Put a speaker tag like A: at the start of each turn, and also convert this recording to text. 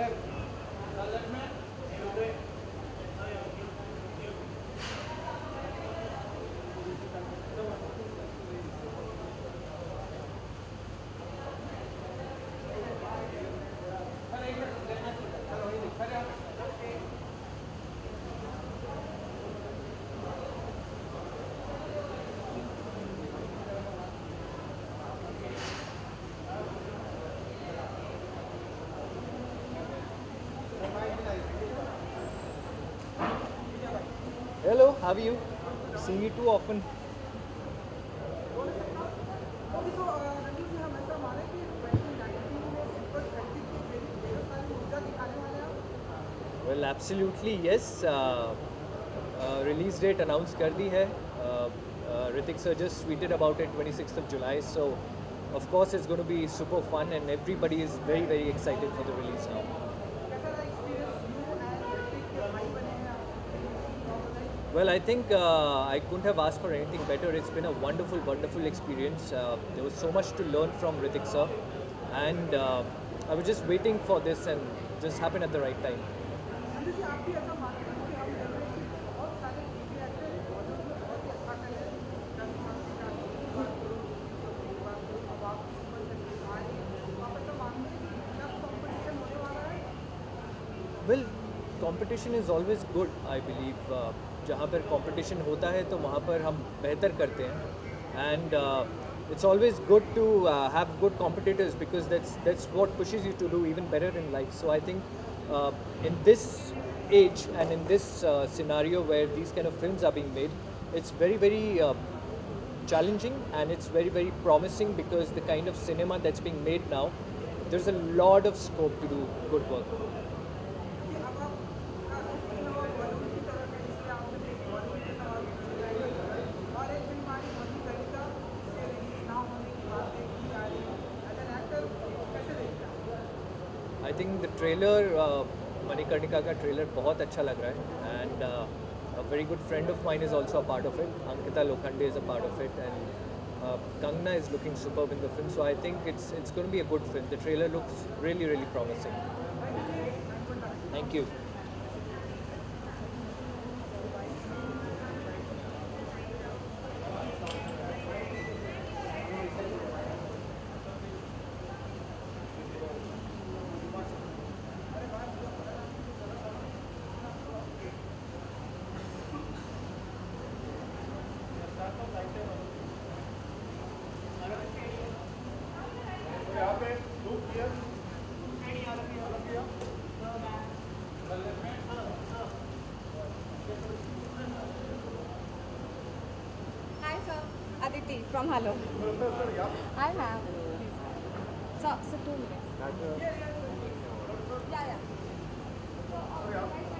A: Hello, Hello, how are you? See me too often. Well, absolutely, yes. Uh, uh, release date announced kar di. Uh, uh, Hrithik sir just tweeted about it 26th of July. So, of course, it's going to be super fun and everybody is very, very excited for the release now. Well, I think uh, I couldn't have asked for anything better. It's been a wonderful, wonderful experience. Uh, there was so much to learn from Hrithik sir, and uh, I was just waiting for this, and just happened at the right time. Well, competition is always good, I believe. Uh, जहाँ पर competition होता है तो वहाँ पर हम बेहतर करते हैं and uh, it's always good to uh, have good competitors because that's that's what pushes you to do even better in life. So I think uh, in this age and in this uh, scenario where these kind of films are being made, it's very very uh, challenging and it's very very promising because the kind of cinema that's being made now, there's a lot of scope to do good work.
B: I think the trailer Manikarnika का
A: trailer बहुत अच्छा लग रहा है। And a very good friend of mine is also a part of it Ankita Lokhande is a part of it and Kangana is looking super in the film so I think it's it's be a good film the trailer looks really really promising thank you
C: Hi, sir. Aditi from Hello. Hi, ma'am. So, so two minutes. Yeah, yeah.
D: Uh,